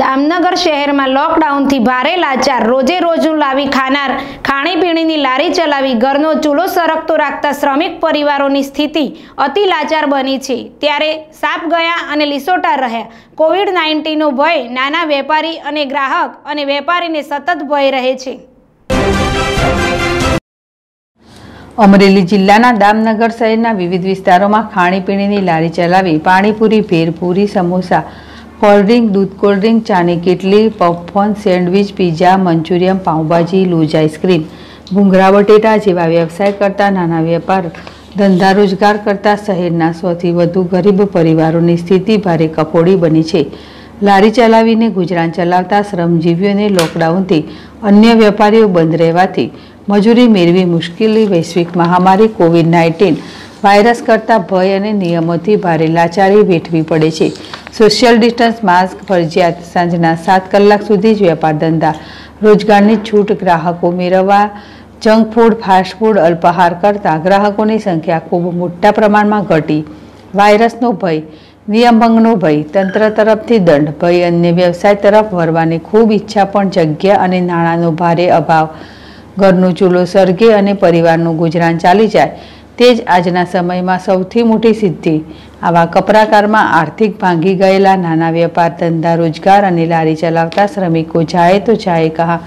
દામનગર શહેરમાં લોકડાઉનથી ભારે લાચાર. રોજે રોજનું લાવી ખાનાર. ખાણીપીણીની લારી ચલાવી, ઘરનો ચૂલો સરકતો રાખતા શ્રમિક પરિવારોની સ્થિતિ અતિ લાચાર બની છે. ત્યારે સાપ ગયા અને લીસોટા રહ્યા. કોવિડ નાઇન્ટીનનો ભય નાના વેપારી અને ગ્રાહક અને વેપારીને સતત ભય રહે છે. અમરેલી જિલ્લાના દામનગર શહેરના વિવિધ વિસ્તારોમાં ખાણીપીણીની લારી ચલાવી પાણીપુરી, ભેરપુરી, સમોસા કોલ્ડ્રિંક દૂધ કોલ્ડ્રિંક ચાની કેટલી popcorn sandwich, pizza, Manchurian, pav bhaji લૂજ ice cream. ભૂંગરા બટેટા જેવા વ્યવસાય કરતા નાના વેપાર, ધંધા રોજગાર કરતા શહેરના સૌથી વધુ ગરીબ પરિવારોની સ્થિતિ ભારે કફોડી બની છે. લારી ચલાવીને ગુજરાન ચલાવતા શ્રમજીવીઓને લોકડાઉનથી અન્ય વેપારીઓ બંધ રહેવાથી મજૂરી મેળવી મુશ્કેલી, વૈશ્વિક મહામારી, કોવિડ નાઇન્ટીન વાયરસ કરતાં ભય અને નિયમોથી ભારે લાચારી વેઠવી પડે છે. સોશિયલ ડિસ્ટન્સ, માસ્ક, ફરજિયાત સાંજના સાત કલાક સુધી જ વેપાર ધંધા. રોજગારની છૂટ ગ્રાહકો મેળવવા, જંક ફૂડ, ફાસ્ટ ફૂડ, અલ્પાહાર કરતાં ગ્રાહકોની સંખ્યા ખૂબ મોટા પ્રમાણમાં ઘટી. વાયરસનો ભય, નિયમભંગનો ભય, તંત્ર તરફથી દંડ, ભય અન્ય વ્યવસાય તરફ વળવાની ખૂબ ઈચ્છા પણ જગ્યા અને નાણાંનો ભારે અભાવ. ઘરનો ચૂલો, સળગે અને પરિવારનું ગુજરાન ચાલી જાય. તે જ આજના સમયમાં સૌથી મોટી સિદ્ધિ. આવા કપરાકારમાં આર્થિક ભાંગી ગયેલા નાના વેપાર, ધંધા, રોજગાર અને લારી ચલાવતા શ્રમિકો જાય તો જાય કહા.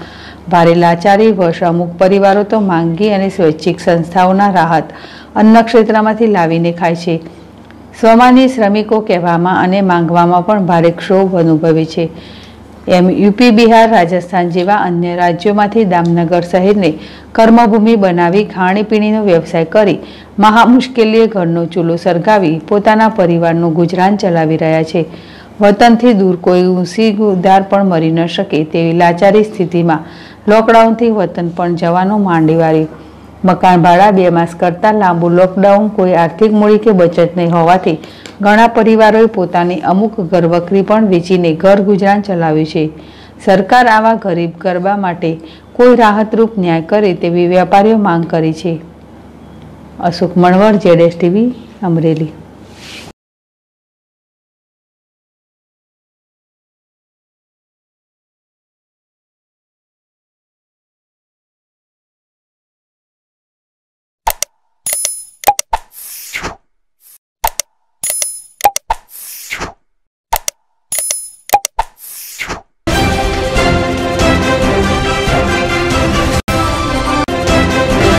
ભારે લાચારી વર્ષ અમુક પરિવારો તો માંગી અને સ્વૈચ્છિક સંસ્થાઓના રાહત અન્ન ક્ષેત્રમાંથી લાવીને ખાય છે. સ્વમાની શ્રમિકો કહેવામાં અને માંગવામાં પણ ભારે ક્ષોભ અનુભવે છે. એમ યુપી, બિહાર, રાજસ્થાન જેવા અન્ય રાજ્યોમાંથી દામનગર શહેરને કર્મભૂમિ બનાવી ખાણીપીણીનો વ્યવસાય કરી મહા મુશ્કેલીએ ઘરનો ચૂલો સળગાવી પોતાના પરિવારનું ગુજરાન ચલાવી રહ્યા છે. વતનથી દૂર કોઈ ઊંસી ઉધાર પણ મરી ન શકે તેવી લાચારી સ્થિતિમાં લોકડાઉનથી વતન પણ જવાનું માંડી વાળ્યું મકાન ભાડા બે માસ કરતાં લાંબુ લોકડાઉન કોઈ આર્થિક મૂડી કે બચત નહીં હોવાથી ઘણા પરિવારોએ પોતાની અમુક ઘરવકરી પણ વેચીને ઘર ગુજરાન ચલાવ્યું છે. સરકાર આવા ગરીબ ગરબા માટે કોઈ રાહતરૂપ ન્યાય કરે તેવી વેપારીઓ માંગ કરી છે. અશોક મણવર, જેડેશ ટીવી, અમરેલી.